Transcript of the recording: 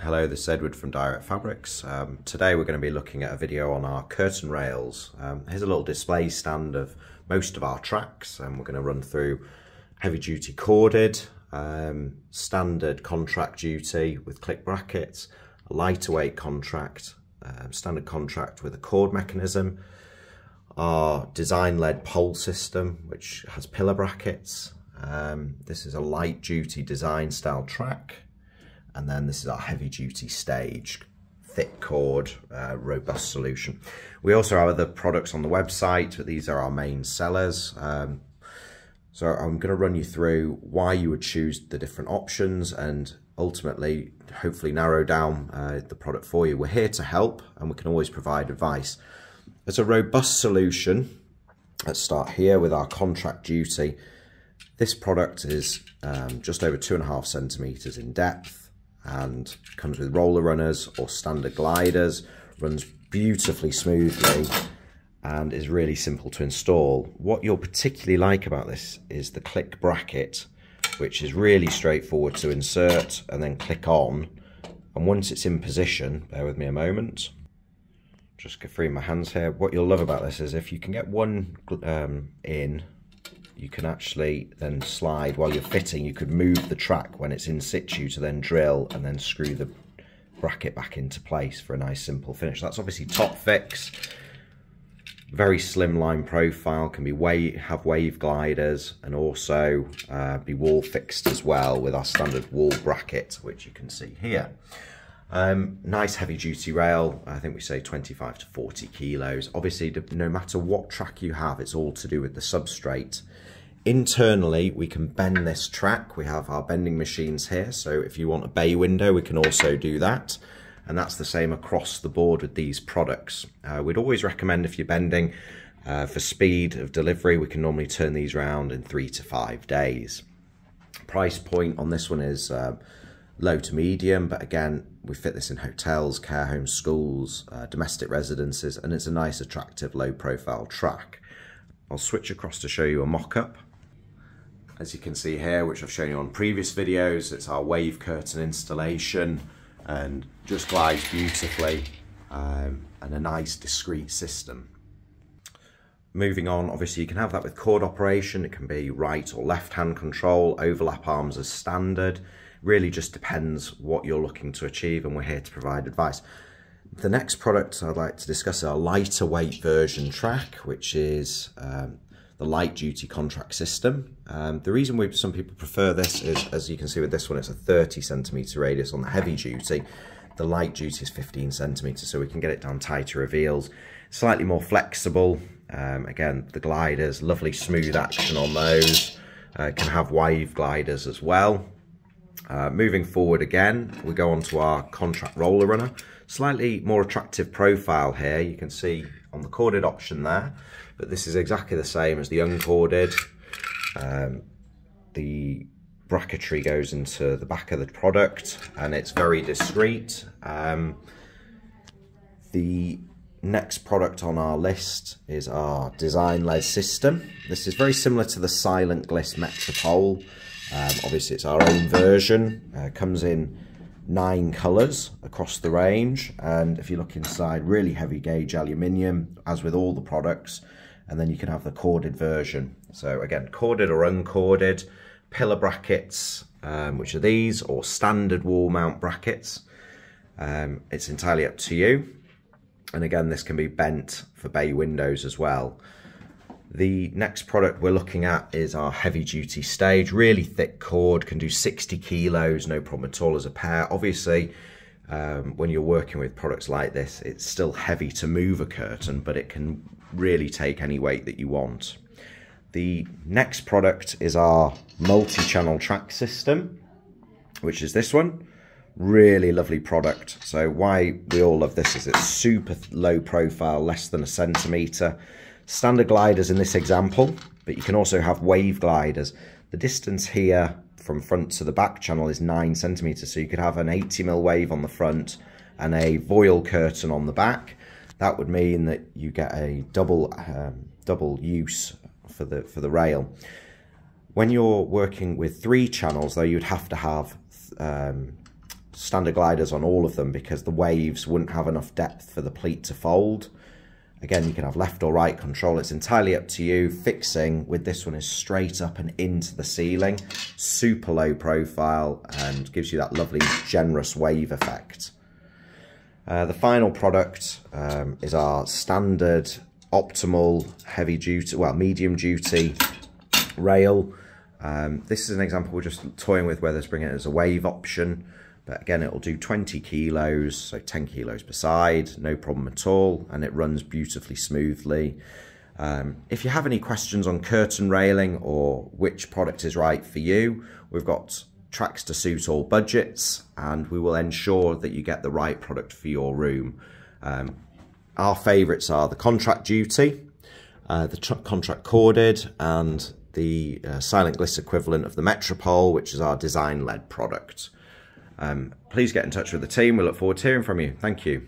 Hello, this is Edward from Direct Fabrics. Um, today we're going to be looking at a video on our curtain rails. Um, here's a little display stand of most of our tracks and we're going to run through heavy duty corded, um, standard contract duty with click brackets, a lighter weight contract, um, standard contract with a cord mechanism, our design led pole system which has pillar brackets. Um, this is a light duty design style track and then this is our heavy duty stage thick cord uh, robust solution. We also have other products on the website but these are our main sellers. Um, so i'm going to run you through why you would choose the different options and ultimately hopefully narrow down uh, the product for you. We're here to help and we can always provide advice. As a robust solution let's start here with our contract duty. This product is um, just over two and a half centimeters in depth and comes with roller runners or standard gliders, runs beautifully smoothly and is really simple to install. What you'll particularly like about this is the click bracket, which is really straightforward to insert and then click on. And once it's in position, bear with me a moment, just go free my hands here. What you'll love about this is if you can get one um, in you can actually then slide while you're fitting you could move the track when it's in situ to then drill and then screw the bracket back into place for a nice simple finish. That's obviously top fix. Very slim line profile can be wave have wave gliders and also uh, be wall fixed as well with our standard wall bracket which you can see here um, nice heavy duty rail, I think we say 25 to 40 kilos. Obviously, no matter what track you have, it's all to do with the substrate. Internally, we can bend this track. We have our bending machines here. So if you want a bay window, we can also do that. And that's the same across the board with these products. Uh, we'd always recommend if you're bending uh, for speed of delivery, we can normally turn these around in three to five days. Price point on this one is uh, low to medium, but again, we fit this in hotels, care homes, schools, uh, domestic residences, and it's a nice, attractive, low profile track. I'll switch across to show you a mock-up. As you can see here, which I've shown you on previous videos, it's our wave curtain installation and just glides beautifully um, and a nice discreet system. Moving on, obviously you can have that with cord operation, it can be right or left hand control, overlap arms as standard, really just depends what you're looking to achieve and we're here to provide advice. The next product I'd like to discuss is our lighter weight version track, which is um, the light duty contract system. Um, the reason we, some people prefer this is, as you can see with this one, it's a 30 centimeter radius on the heavy duty. The light duty is 15 centimeters, so we can get it down tighter reveals. Slightly more flexible. Um, again, the gliders, lovely smooth action on those. Uh, can have wave gliders as well. Uh, moving forward again, we go on to our contract roller runner. Slightly more attractive profile here. You can see on the corded option there, but this is exactly the same as the uncorded. Um, the bracketry goes into the back of the product and it's very discreet. Um, the next product on our list is our design-led system. This is very similar to the Silent Gliss Metropole. Um, obviously, it's our own version. Uh, comes in nine colours across the range. And if you look inside, really heavy gauge aluminium, as with all the products. And then you can have the corded version. So again, corded or uncorded, pillar brackets, um, which are these, or standard wall mount brackets. Um, it's entirely up to you. And again, this can be bent for bay windows as well. The next product we're looking at is our heavy duty stage, really thick cord, can do 60 kilos, no problem at all as a pair. Obviously, um, when you're working with products like this, it's still heavy to move a curtain, but it can really take any weight that you want. The next product is our multi-channel track system, which is this one. Really lovely product. So why we all love this is it's super low profile, less than a centimetre standard gliders in this example, but you can also have wave gliders. The distance here from front to the back channel is 9 centimetres, so you could have an 80mm wave on the front and a voile curtain on the back. That would mean that you get a double um, double use for the for the rail. When you're working with three channels, though, you'd have to have um, standard gliders on all of them because the waves wouldn't have enough depth for the pleat to fold. Again, you can have left or right control. It's entirely up to you. Fixing with this one is straight up and into the ceiling. Super low profile and gives you that lovely generous wave effect. Uh, the final product um, is our standard optimal heavy duty, well, medium duty rail. Um, this is an example we're just toying with whether to bring it as a wave option. But again, it will do 20 kilos, so 10 kilos per side, no problem at all. And it runs beautifully smoothly. Um, if you have any questions on curtain railing or which product is right for you, we've got tracks to suit all budgets and we will ensure that you get the right product for your room. Um, our favourites are the contract duty, uh, the contract corded and the uh, silent gliss equivalent of the Metropole, which is our design-led product. Um, please get in touch with the team. We look forward to hearing from you. Thank you.